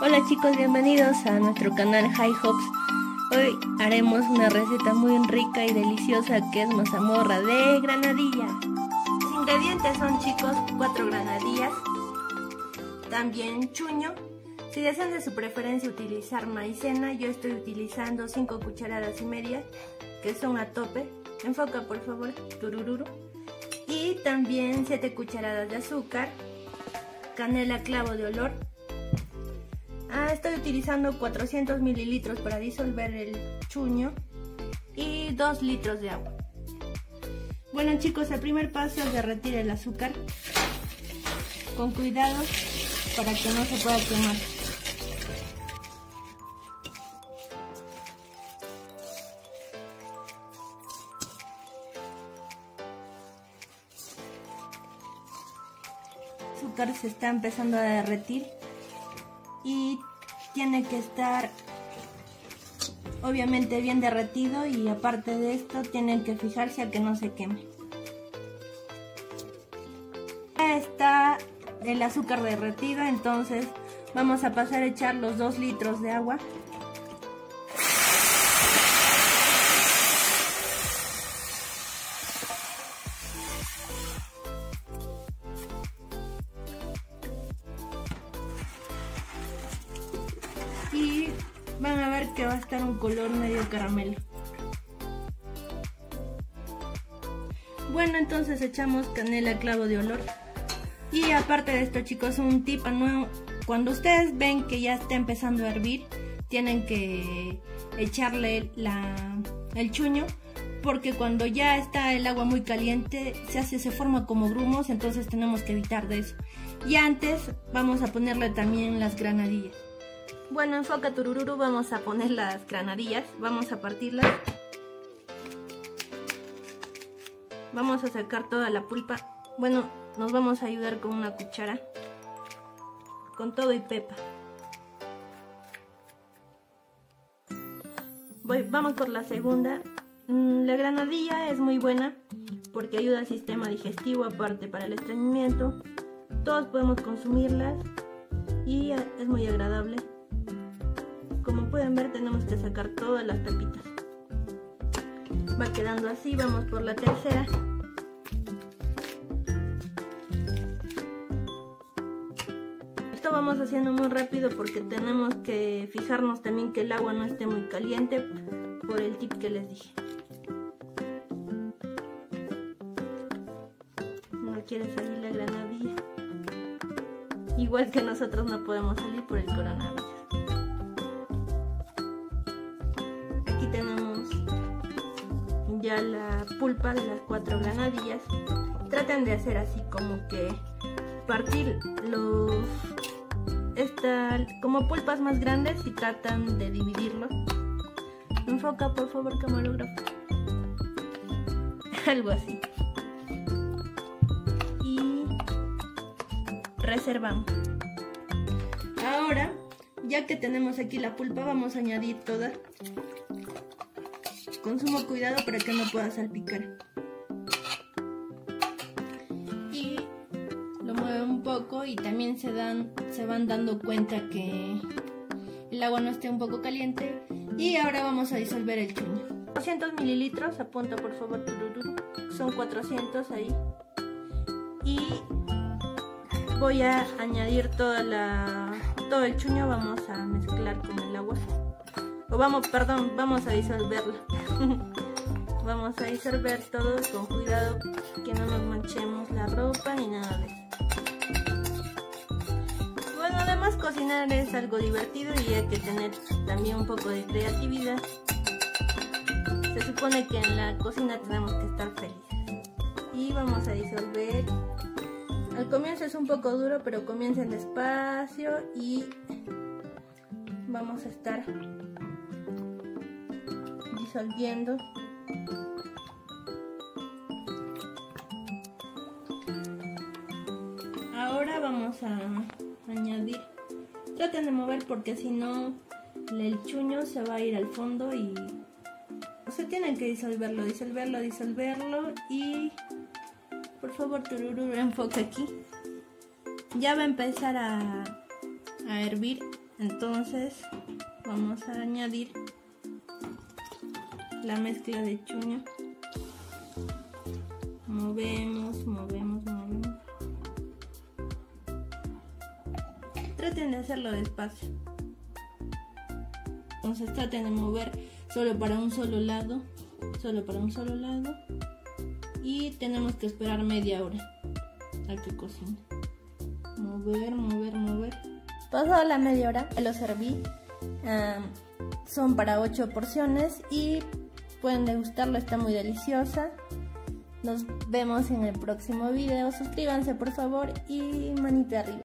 Hola chicos, bienvenidos a nuestro canal High Hops. Hoy haremos una receta muy rica y deliciosa que es mazamorra de granadilla. Los ingredientes son chicos, 4 granadillas, también chuño. Si desean de su preferencia utilizar maicena, yo estoy utilizando 5 cucharadas y media, que son a tope. Enfoca por favor, turururu. Y también 7 cucharadas de azúcar, canela clavo de olor, Ah, estoy utilizando 400 mililitros para disolver el chuño y 2 litros de agua. Bueno chicos, el primer paso es derretir el azúcar con cuidado para que no se pueda quemar. El azúcar se está empezando a derretir y tiene que estar obviamente bien derretido y aparte de esto tienen que fijarse a que no se queme. Ya está el azúcar derretido, entonces vamos a pasar a echar los 2 litros de agua. Y van a ver que va a estar un color medio caramelo. Bueno, entonces echamos canela clavo de olor. Y aparte de esto, chicos, un tip nuevo. Cuando ustedes ven que ya está empezando a hervir, tienen que echarle la, el chuño porque cuando ya está el agua muy caliente se hace se forma como grumos entonces tenemos que evitar de eso y antes vamos a ponerle también las granadillas bueno, enfoca turururu, vamos a poner las granadillas, vamos a partirlas. Vamos a sacar toda la pulpa. Bueno, nos vamos a ayudar con una cuchara. Con todo y pepa. Vamos por la segunda. Mm, la granadilla es muy buena porque ayuda al sistema digestivo, aparte para el estreñimiento. Todos podemos consumirlas y es muy agradable. Pueden ver tenemos que sacar todas las pepitas. Va quedando así, vamos por la tercera. Esto vamos haciendo muy rápido porque tenemos que fijarnos también que el agua no esté muy caliente por el tip que les dije. No quiere salir la granadilla. Igual que nosotros no podemos salir por el coronavirus. La pulpa de las cuatro granadillas. Traten de hacer así como que partir los esta, como pulpas más grandes y tratan de dividirlo. Enfoca por favor camarógrafo. Algo así. Y reservamos. Ahora, ya que tenemos aquí la pulpa, vamos a añadir toda con sumo cuidado para que no pueda salpicar. Y lo mueve un poco y también se, dan, se van dando cuenta que el agua no esté un poco caliente. Y ahora vamos a disolver el chuño. 200 mililitros, apunta por favor, son 400 ahí. Y voy a añadir toda la, todo el chuño, vamos a mezclar con el agua. O vamos, perdón, vamos a disolverlo. Vamos a disolver todo con cuidado que no nos manchemos la ropa ni nada de eso. Bueno, además cocinar es algo divertido y hay que tener también un poco de creatividad. Se supone que en la cocina tenemos que estar felices. Y vamos a disolver. Al comienzo es un poco duro, pero comiencen despacio y vamos a estar disolviendo. Ahora vamos a añadir. Traten de mover porque si no el chuño se va a ir al fondo y se tienen que disolverlo, disolverlo, disolverlo y por favor turururu enfoque aquí. Ya va a empezar a, a hervir. Entonces vamos a añadir la mezcla de chuño. Movemos, movemos, movemos. Traten de hacerlo despacio. Entonces traten de mover solo para un solo lado, solo para un solo lado. Y tenemos que esperar media hora a que cocine. Mover, mover, mover. Pasada la media hora, lo serví. son para 8 porciones y pueden degustarlo, está muy deliciosa. Nos vemos en el próximo video. Suscríbanse por favor y manita arriba.